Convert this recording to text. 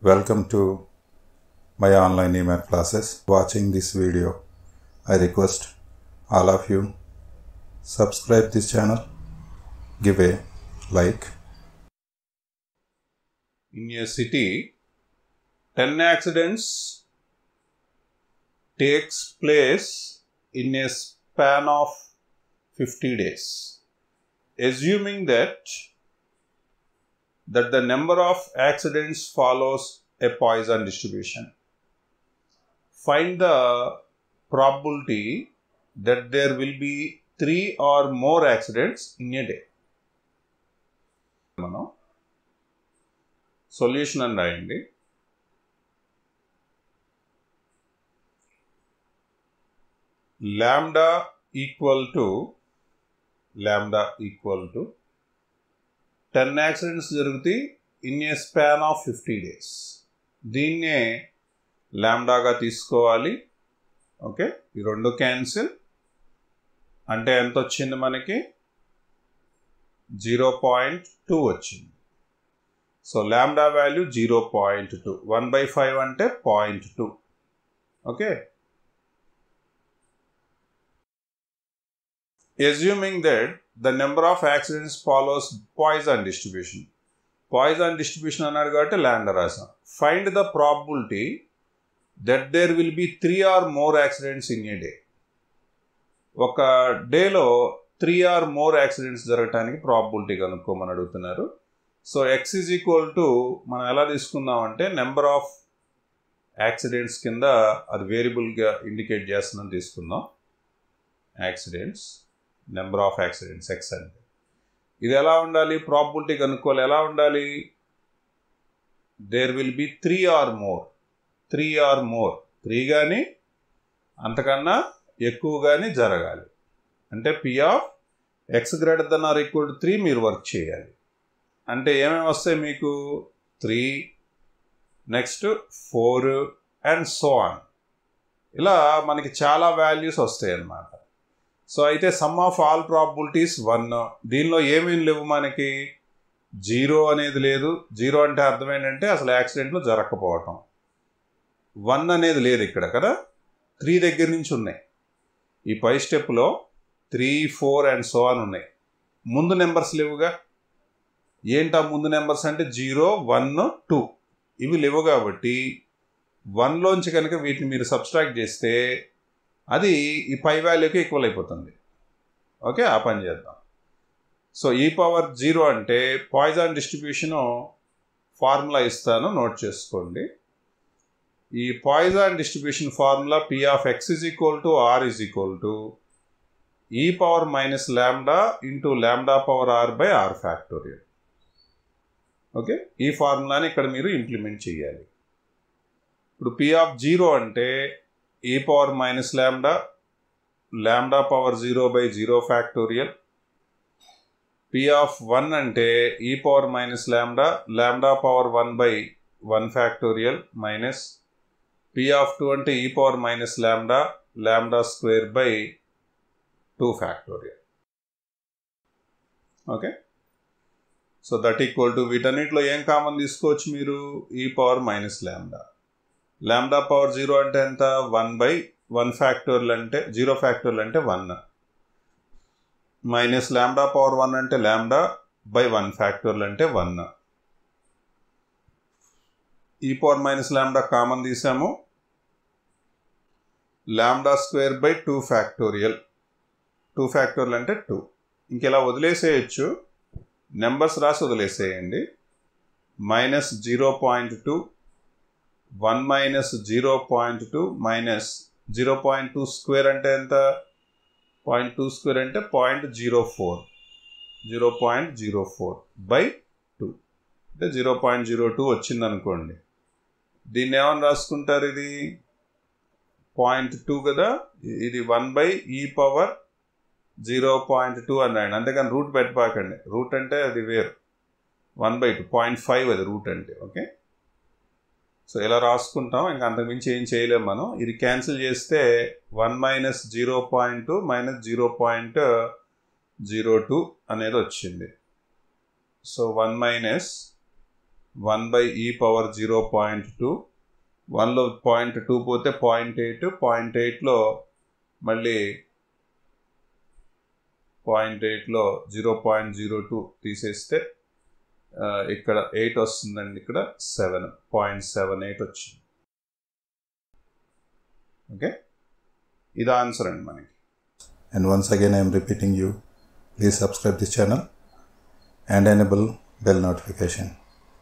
Welcome to my online email classes. Watching this video, I request all of you subscribe this channel, give a like. in a city 10 accidents takes place in a span of 50 days assuming that that the number of accidents follows a poisson distribution find the probability that there will be three or more accidents in a day మనం solution అని రాయండి lambda equal to lambda equal to ten accidents జరుగుతాయి in a span of fifty days. దీన్నే ల్యాండాగా తీసుకోవాలి. Okay? ఈ రెండు cancel. అంటే ఎంత వచ్చింది మనకి? జీరో పాయింట్ టూ వచ్చింది. So lambda value zero point two. One by five అంటే point two. Okay? Assuming that the number of accidents follows Poisson distribution. Poisson distribution అన్నాడు కాబట్టి ల్యాండ్ రాసాం find the probability that there will be three or more accidents in a day ఒక డేలో three or more accidents జరగటానికి probability కనుక్కోమని అడుగుతున్నారు. So X is equal to మనం ఎలా తీసుకుందాం అంటే నెంబర్ ఆఫ్ యాక్సిడెంట్స్ కింద అది వేరియబుల్గా ఇండికేట్ చేస్తుందని తీసుకుందాం. Accidents number of accidents X అంటే. ఇది ఎలా ఉండాలి? ప్రాబిలిటీ కనుక్కోవాలి. ఎలా ఉండాలి? There will be three or more three or more three కానీ అంతకన్నా ఎక్కువ కానీ జరగాలి. అంటే P of X greater than or equal to three మీరు వర్క్ చేయాలి. అంటే ఏమేమి వస్తాయి మీకు? Three next four and so on ఇలా మనకి చాలా వాల్యూస్ వస్తాయి అన్నమాట సో అయితే sum of all probabilities one దీనిలో ఏమేమి లేవు మనకి? జీరో అనేది లేదు. జీరో అంటే అర్థం ఏంటంటే అసలు యాక్సిడెంట్లు జరగకపోవటం. వన్ అనేది లేదు ఇక్కడ కదా? త్రీ దగ్గర నుంచి ఉన్నాయి. ఈ పై స్టెప్లో త్రీ ఫోర్ అండ్ సో అని ఉన్నాయి. ముందు నెంబర్స్ లేవుగా? ఏంటా ముందు నెంబర్స్ అంటే జీరో వన్ టూ ఇవి లేవు కాబట్టి వన్లోంచి కనుక వీటిని మీరు సబ్స్ట్రాక్ట్ చేస్తే అది ఈ పై వాల్యూకి ఈక్వల్ అయిపోతుంది. ఓకే ఆ పని చేద్దాం. సో ఈ పవర్ జీరో అంటే పాయిజన్ డిస్ట్రిబ్యూషను ఫార్ములా ఇస్తాను నోట్ చేసుకోండి. ఈ Poisson distribution formula P of X is equal to R is equal to e power minus lambda into lambda power R by R factorial okay ఈ ఫార్ములాని ఇక్కడ మీరు implement చేయాలి. ఇప్పుడు పి ఆఫ్ జీరో అంటే ఈ power minus lambda lambda power zero by zero factorial P of one అంటే e power minus lambda lambda power one by one factorial minus P of two అంటే e power minus lambda lambda square by two factorial okay so that equal to వీటన్నిటిలో ఏం common తీసుకోవచ్చు మీరు? E power minus lambda lambda power zero అంటే ఎంత? One by one factorial అంటే zero factorial అంటే one. Minus lambda power one అంటే lambda by one factorial అంటే one. E power minus lambda common తీసాము. Lambda square by two factorial. Two factorial అంటే two. ఇంకెలా వదిలేసేయచ్చు. నెంబర్స్ రాసి వదిలేసేయండి. Minus zero point two one minus zero point two minus zero point two square అంటే ఎంత? Point two square అంటే point zero four. Zero point zero four by two. అంటే zero point zero two వచ్చిందనుకోండి. దీన్ని ఏమని రాసుకుంటారు ఇది? పాయింట్ టూ కదా? ఇది one by e power zero point two అని అంతేకాని రూట్ పెట్టబాకండి రూట్ అంటే అది వేరు. One by two. Point five అది రూట్ అంటే ఓకే? సో ఇలా రాసుకుంటాం. ఇంకా అంతకుమించి ఏం చేయలేము మనం. ఇది క్యాన్సిల్ చేస్తే one minus zero point two minus zero point zero two అనేది వచ్చింది. So one minus one by e power zero point two. వన్లో పాయింట్ టూ పోతే పాయింట్ ఎయిట్. పాయింట్ ఎయిట్లో మళ్ళీ పాయింట్ ఎయిట్లో జీరో పాయింట్ జీరో టూ తీసేస్తే ఇక్కడ ఎయిట్ వస్తుందండి ఇక్కడ సెవెన్. పాయింట్ సెవెన్ ఎయిట్ వచ్చింది. ఓకే? ఇది ఆన్సర్ అండి మనకి. And once again I'm repeating you please subscribe this channel and enable bell notification